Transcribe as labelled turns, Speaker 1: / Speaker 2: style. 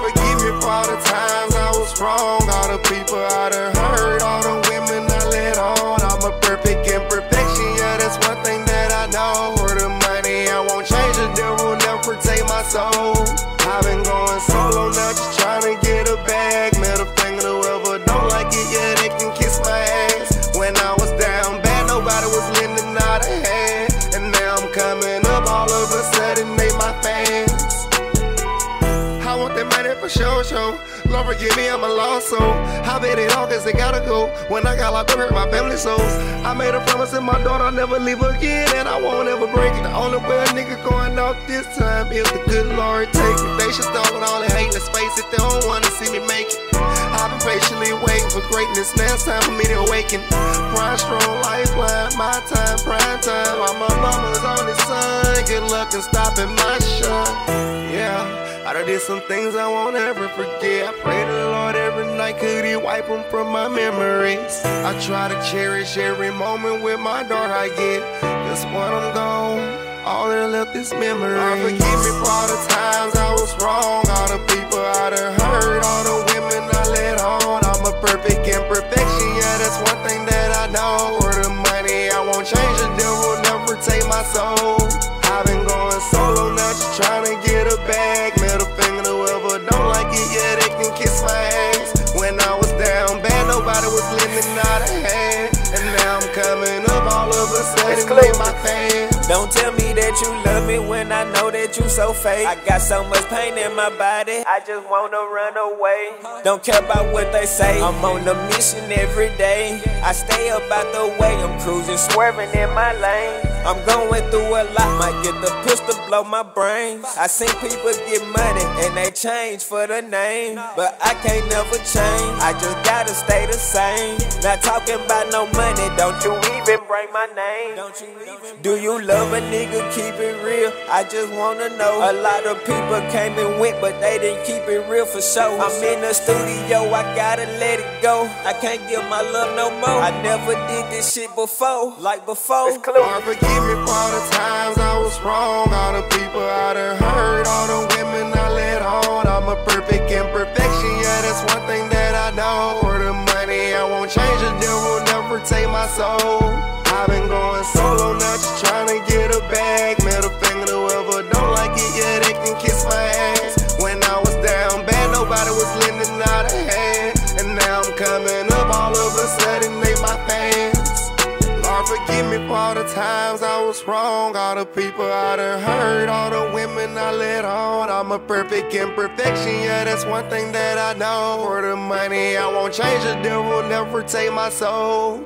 Speaker 1: forgive me for all the times I was wrong. All the people I done hurt, all the women I let on. I'm a perfect imperfection, yeah, that's one thing that I know. For the money, I won't change the devil, never take my soul. I've been going solo, now just trying to get a bag. Show, show. Lord forgive me, I'm a lost soul. I bet it all cause it gotta go. When I got locked up, hurt my family souls. I made a promise to my daughter I'll never leave again, and I won't ever break it. The only way a nigga going out this time is the good Lord take it. They should stop with all the hate and space if they don't wanna see me make it. I've been patiently waiting for greatness. Now it's time for me to awaken. Prime strong lifeline, my time, prime time. While my mama's on the sun, good luck in stopping my did some things I won't ever forget. I pray to the Lord every night, could He wipe them from my memories? I try to cherish every moment with my daughter I get. Cause when I'm gone, all that left is memories. Lord, forgive me for all the times I was wrong, all the people I done hurt, all the women I let on. I'm a perfect imperfection, yeah, that's one thing that I know. For the money, I won't change, the devil never take my soul.
Speaker 2: Don't tell me that you love me when I know that you so fake. I got so much pain in my body, I just wanna run away. Don't care about what they say, I'm on a mission every day. I stay up out the way, I'm cruising, swerving in my lane. I'm going through a lot, might get the push blow my brains. I seen people get money and they change for the name, but I can't never change. I just gotta stay the same. Not talking about no money, don't you even bring my name. Don't you even? Do you love a nigga? Keep it real. I just wanna know. A lot of people came and went, but they didn't keep it real for sure. I'm in the studio, I gotta let it go. I can't give my love no more. I never did this shit before, like before. It's
Speaker 3: Lord,
Speaker 1: forgive me for the times I was wrong. All the people I done hurt, all the women I let on. I'm a perfect imperfection, yeah, that's one thing that I know. For the money, I won't change, the devil never take my soul. Me for all the times I was wrong. All the people I done hurt, all the women I let on. I'm a perfect imperfection, yeah, that's one thing that I know. For the money, I won't change, the devil never take my soul.